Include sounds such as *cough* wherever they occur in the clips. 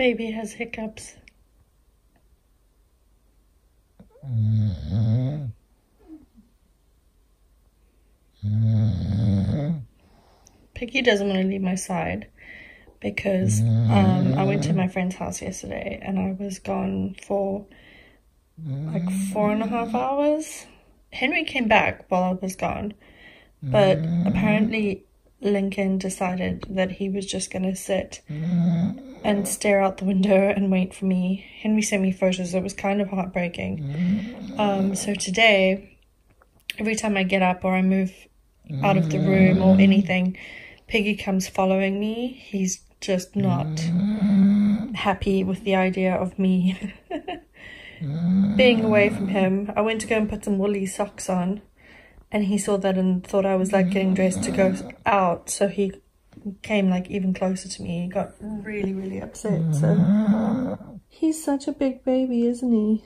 Baby has hiccups. Piggy doesn't want to leave my side because um, I went to my friend's house yesterday and I was gone for like four and a half hours. Henry came back while I was gone, but apparently Lincoln decided that he was just going to sit mm. and stare out the window and wait for me. Henry sent me photos. It was kind of heartbreaking. Mm. Um, so today, every time I get up or I move out of the mm. room or anything, Piggy comes following me. He's just not happy with the idea of me *laughs* being away from him. I went to go and put some woolly socks on and he saw that and thought I was like mm-hmm. getting dressed to go out. So he came like even closer to me. He got really, really upset. So mm-hmm. he's such a big baby, isn't he?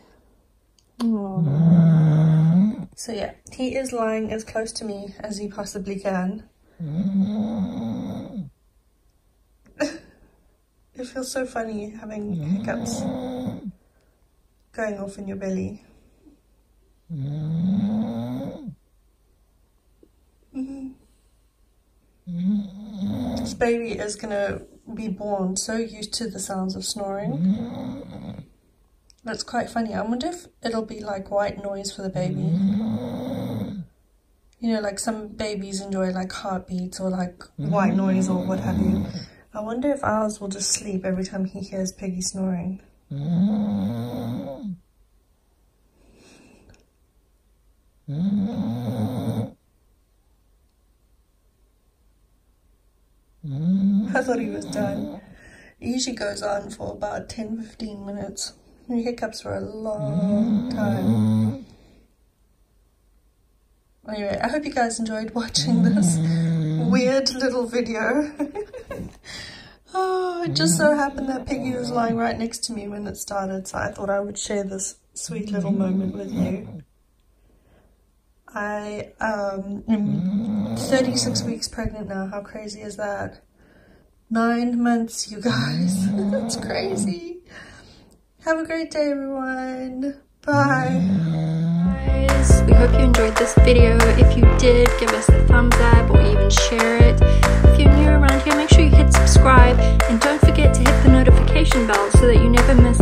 Aww. So yeah, he is lying as close to me as he possibly can. Mm-hmm. *laughs* it feels so funny having hiccups going off in your belly. This baby is gonna be born so used to the sounds of snoring. That's quite funny. I wonder if it'll be like white noise for the baby. You know, like some babies enjoy like heartbeats or like white noise or what have you. I wonder if ours will just sleep every time he hears Piggy snoring. I thought he was done. It usually goes on for about 10-15 minutes. He hiccups for a long time. Anyway, I hope you guys enjoyed watching this weird little video. *laughs* oh, it just so happened that Piggy was lying right next to me when it started, so I thought I would share this sweet little moment with you. I um, am 36 weeks pregnant now. How crazy is that? nine months, you guys. *laughs* That's crazy. Have a great day, everyone. Bye. Guys, we hope you enjoyed this video. If you did, give us a thumbs up or even share it. If you're new around here, make sure you hit subscribe and don't forget to hit the notification bell so that you never miss